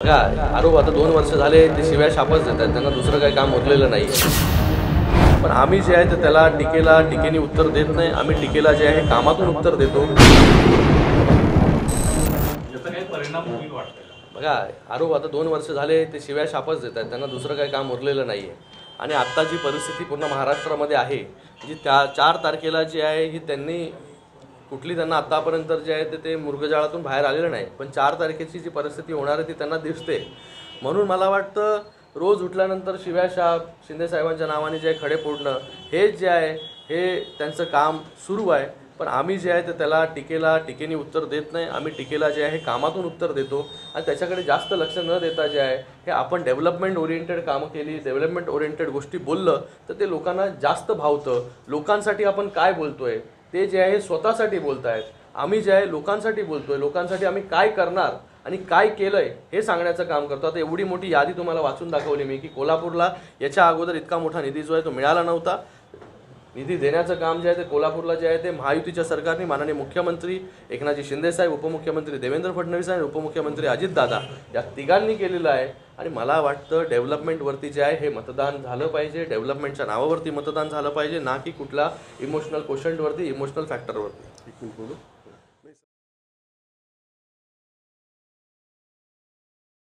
बघा आरोप आता दोन वर्ष झाले ते शिव्या शापच देतात त्यांना दुसरं काही काम उरलेलं नाही. पण आम्ही जे आहे ते त्याला टीकेला टीकेने उत्तर देत नाही. आम्ही टीकेला जे आहे कामातून उत्तर देतो. बघा आरोप आता दोन वर्ष झाले ते शिव्या शापच देतात त्यांना दुसरं काही काम उरलेलं नाही आहे आणि आत्ता जी परिस्थिती पूर्ण महाराष्ट्रामध्ये आहे जी त्या चार तारखेला जी आहे ही त्यांनी कुठली त्यांना आत्तापर्यंत जे आहे ते ते मृगजाळातून बाहेर आलेलं नाही. पण चार तारखेची जी परिस्थिती होणार आहे ती त्यांना दिसते. म्हणून मला वाटतं रोज उठल्यानंतर शिव्या शाह शिंदे साहेबांच्या नावाने जे आहे खडे फोडणं हे जे आहे हे त्यांचं काम सुरू आहे. पण आम्ही जे आहे ते त्याला टीकेला टीकेने उत्तर देत नाही. आम्ही टीकेला जे आहे कामातून उत्तर देतो. आणि त्याच्याकडे जास्त लक्ष न देता जे आहे हे आपण डेव्हलपमेंट ओरिएंटेड कामं केली डेव्हलपमेंट ओरिएंटेड गोष्टी बोललं तर ते लोकांना जास्त भावतं. लोकांसाठी आपण काय बोलतो आहे ते जे आहे स्वतःसाठी बोलत आहेत आम्ही जे आहे लोकांसाठी बोलतोय. लोकांसाठी आम्ही काय करणार आणि काय केलंय हे सांगण्याचं काम करतो. आता एवढी मोठी यादी तुम्हाला वाचून दाखवली मी की कोल्हापूरला याच्या अगोदर इतका मोठा निधी जो आहे तो मिळाला नव्हता. निधी देण्याचं काम जे आहे ते कोल्हापूरला जे आहे ते महायुतीच्या सरकारने माननीय मुख्यमंत्री एकनाथजी शिंदेसाहेब उपमुख्यमंत्री देवेंद्र फडणवीस आणि उपमुख्यमंत्री अजितदादा या तिघांनी केलेलं आहे. आणि मला वाटतं डेव्हलपमेंटवरती जे आहे हे मतदान झालं पाहिजे. डेव्हलपमेंटच्या नावावरती मतदान झालं पाहिजे ना की कुठला इमोशनल क्वेश्चनवरती इमोशनल फॅक्टरवरती बोलू.